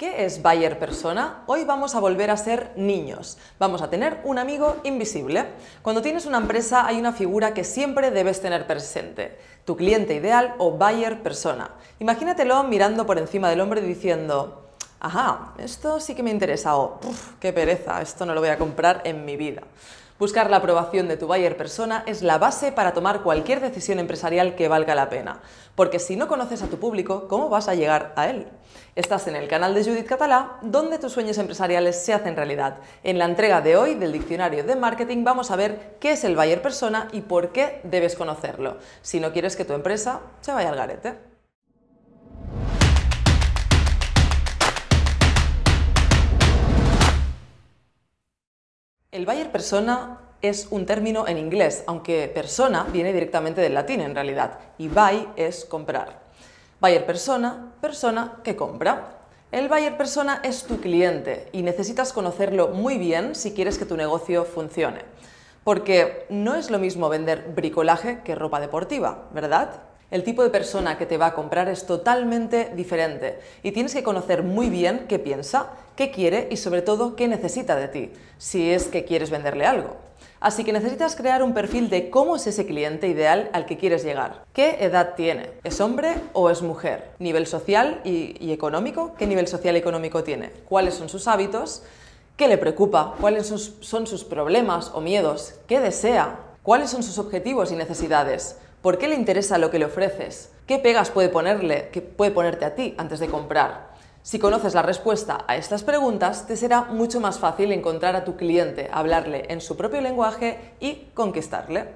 ¿Qué es Bayer Persona? Hoy vamos a volver a ser niños. Vamos a tener un amigo invisible. Cuando tienes una empresa hay una figura que siempre debes tener presente. Tu cliente ideal o Bayer Persona. Imagínatelo mirando por encima del hombre diciendo, ajá, esto sí que me interesa o, qué pereza, esto no lo voy a comprar en mi vida. Buscar la aprobación de tu buyer persona es la base para tomar cualquier decisión empresarial que valga la pena, porque si no conoces a tu público, ¿cómo vas a llegar a él? Estás en el canal de Judith Catalá, donde tus sueños empresariales se hacen realidad. En la entrega de hoy del diccionario de marketing vamos a ver qué es el buyer persona y por qué debes conocerlo, si no quieres que tu empresa se vaya al garete. El buyer persona es un término en inglés, aunque persona viene directamente del latín en realidad, y buy es comprar. Buyer persona, persona que compra. El buyer persona es tu cliente y necesitas conocerlo muy bien si quieres que tu negocio funcione. Porque no es lo mismo vender bricolaje que ropa deportiva, ¿verdad? El tipo de persona que te va a comprar es totalmente diferente y tienes que conocer muy bien qué piensa, qué quiere y sobre todo qué necesita de ti, si es que quieres venderle algo. Así que necesitas crear un perfil de cómo es ese cliente ideal al que quieres llegar. ¿Qué edad tiene? ¿Es hombre o es mujer? ¿Nivel social y, económico? ¿Qué nivel social y económico tiene? ¿Cuáles son sus hábitos? ¿Qué le preocupa? ¿Cuáles son sus problemas o miedos? ¿Qué desea? ¿Cuáles son sus objetivos y necesidades? ¿Por qué le interesa lo que le ofreces? ¿Qué pegas puede ponerle, que puede ponerte a ti antes de comprar? Si conoces la respuesta a estas preguntas, te será mucho más fácil encontrar a tu cliente, hablarle en su propio lenguaje y conquistarle.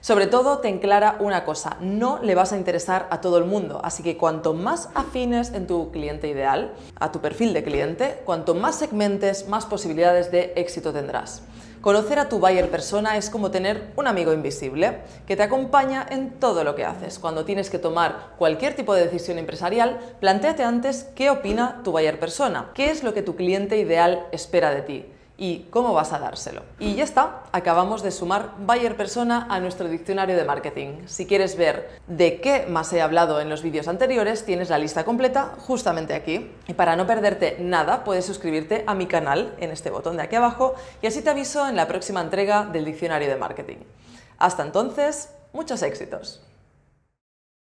Sobre todo, ten clara una cosa, no le vas a interesar a todo el mundo, así que cuanto más afines en tu cliente ideal, a tu perfil de cliente, cuanto más segmentes, más posibilidades de éxito tendrás. Conocer a tu buyer persona es como tener un amigo invisible que te acompaña en todo lo que haces. Cuando tienes que tomar cualquier tipo de decisión empresarial, planteate antes qué opina tu buyer persona, qué es lo que tu cliente ideal espera de ti y cómo vas a dárselo. Y ya está, acabamos de sumar Buyer Persona a nuestro diccionario de marketing. Si quieres ver de qué más he hablado en los vídeos anteriores, tienes la lista completa justamente aquí. Y para no perderte nada, puedes suscribirte a mi canal en este botón de aquí abajo y así te aviso en la próxima entrega del diccionario de marketing. Hasta entonces, muchos éxitos.